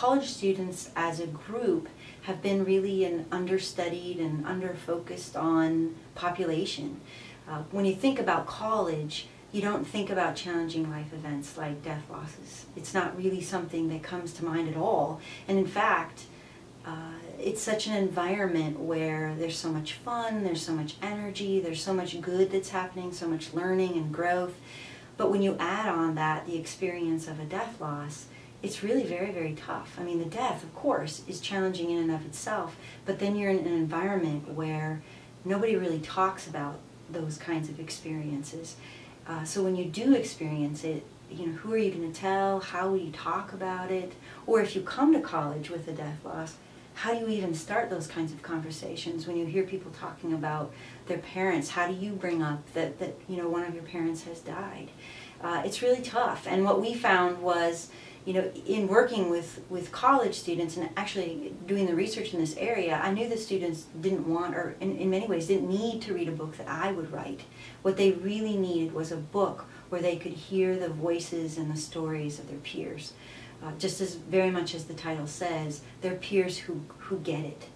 college students as a group have been really an understudied and underfocused on population. Uh, when you think about college, you don't think about challenging life events like death losses. It's not really something that comes to mind at all. And in fact, uh, it's such an environment where there's so much fun, there's so much energy, there's so much good that's happening, so much learning and growth. But when you add on that the experience of a death loss, it's really very, very tough. I mean, the death, of course, is challenging in and of itself, but then you're in an environment where nobody really talks about those kinds of experiences. Uh, so when you do experience it, you know, who are you going to tell? How will you talk about it? Or if you come to college with a death loss, how do you even start those kinds of conversations when you hear people talking about their parents? How do you bring up that, that you know, one of your parents has died? Uh, it's really tough. And what we found was, you know, in working with, with college students and actually doing the research in this area, I knew the students didn't want, or in, in many ways didn't need to read a book that I would write. What they really needed was a book where they could hear the voices and the stories of their peers. Uh, just as very much as the title says, they're peers who, who get it.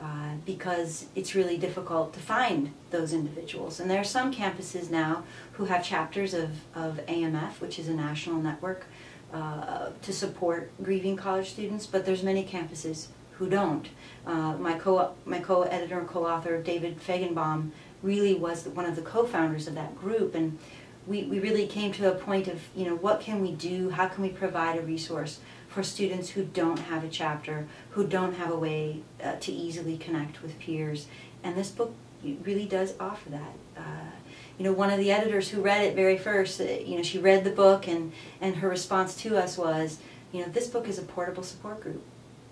Uh, because it's really difficult to find those individuals. And there are some campuses now who have chapters of, of AMF, which is a national network, uh, to support grieving college students, but there's many campuses who don't. Uh, my co my co-editor and co-author David Fajgenbaum really was one of the co-founders of that group, and we, we really came to a point of you know what can we do? How can we provide a resource for students who don't have a chapter, who don't have a way uh, to easily connect with peers? And this book really does offer that. Uh, you know, one of the editors who read it very first, uh, you know, she read the book and, and her response to us was, you know, this book is a portable support group.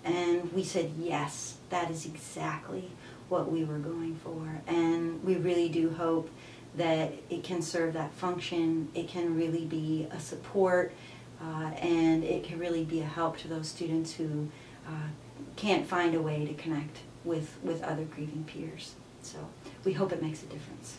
And we said, yes, that is exactly what we were going for. And we really do hope that it can serve that function. It can really be a support uh, and it can really be a help to those students who uh, can't find a way to connect with, with other grieving peers. So we hope it makes a difference.